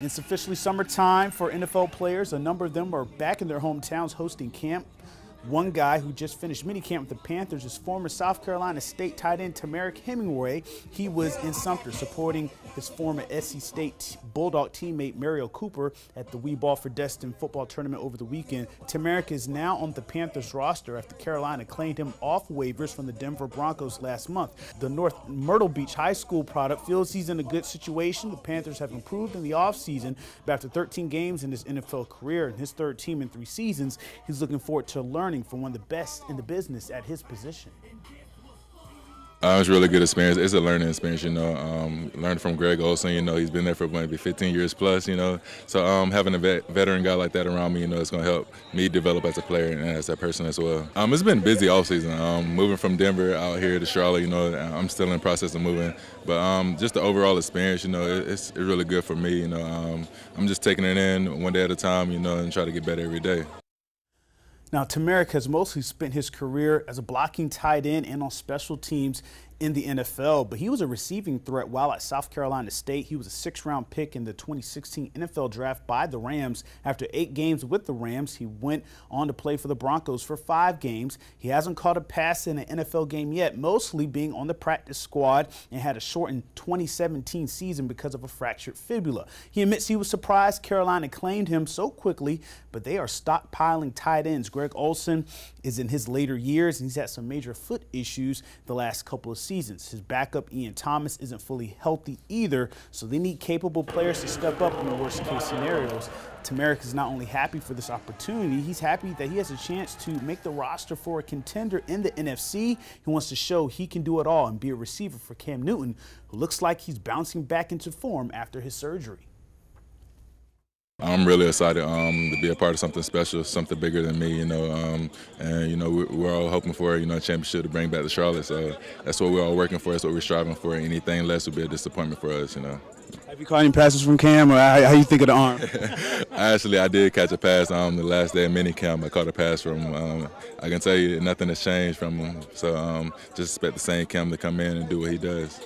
It's officially summertime for NFL players. A number of them are back in their hometowns hosting camp. One guy who just finished minicamp with the Panthers is former South Carolina State tight end Temarrick Hemingway. He was in Sumter supporting his former SC State Bulldog teammate Mario Cooper at the We Ball for Destin football tournament over the weekend. Temarrick is now on the Panthers roster after Carolina claimed him off waivers from the Denver Broncos last month. The North Myrtle Beach High School product feels he's in a good situation. The Panthers have improved in the offseason, but after 13 games in his NFL career and his third team in three seasons, he's looking forward to learning learning from one of the best in the business at his position? Uh, it was really good experience. It's a learning experience, you know. Um, learned from Greg Olsen, you know, he's been there for maybe 15 years plus, you know. So um, having a vet, veteran guy like that around me, you know, it's going to help me develop as a player and as a person as well. Um, it's been busy off season. Um, moving from Denver out here to Charlotte, you know, I'm still in process of moving, but um, just the overall experience, you know, it's, it's really good for me. You know, um, I'm just taking it in one day at a time, you know, and try to get better every day. Now, Temarrick has mostly spent his career as a blocking tight end and on special teams in the NFL, but he was a receiving threat while at South Carolina State. He was a six round pick in the 2016 NFL draft by the Rams. After eight games with the Rams, he went on to play for the Broncos for five games. He hasn't caught a pass in an NFL game yet, mostly being on the practice squad and had a shortened 2017 season because of a fractured fibula. He admits he was surprised Carolina claimed him so quickly, but they are stockpiling tight ends. Greg Olsen is in his later years and he's had some major foot issues the last couple of seasons. His backup, Ian Thomas, isn't fully healthy either, so they need capable players to step up in the worst case scenarios. Temarrick is not only happy for this opportunity, he's happy that he has a chance to make the roster for a contender in the NFC. He wants to show he can do it all and be a receiver for Cam Newton, who looks like he's bouncing back into form after his surgery. I'm really excited um, to be a part of something special, something bigger than me, you know. Um, and you know, we're, we're, all hoping for you know a championship to bring back to Charlotte. So that's what we're all working for. That's what we're striving for. Anything less would be a disappointment for us, you know. Have you caught any passes from Cam, or how, how you think of the arm? Actually, I did catch a pass on um, the last day of minicamp. I caught a pass from. Um, I can tell you, nothing has changed from him. So um, just expect the same Cam to come in and do what he does.